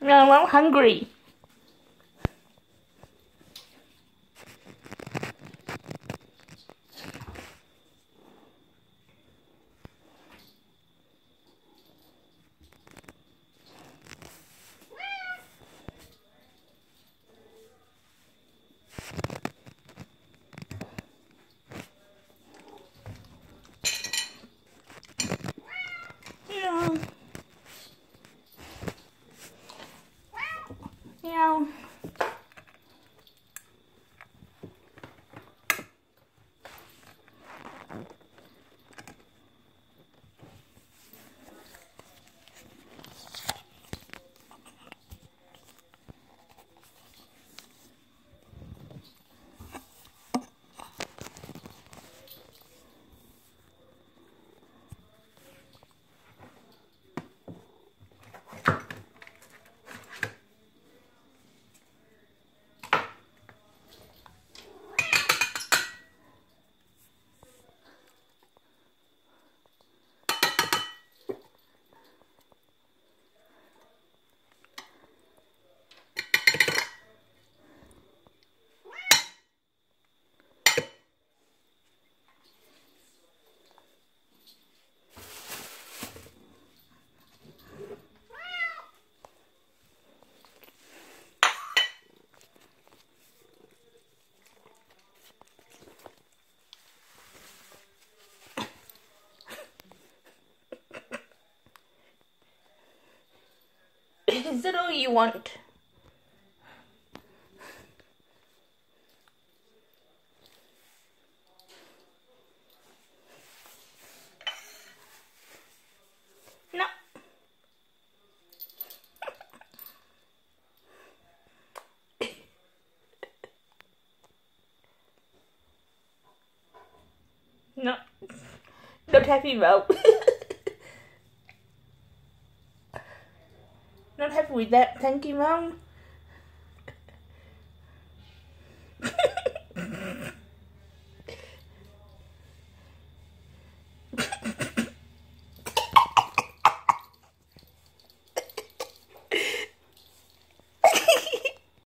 No, I'm hungry. Meow. Is that all you want? No. No. Not happy about. Not happy with that. Thank you, Mum.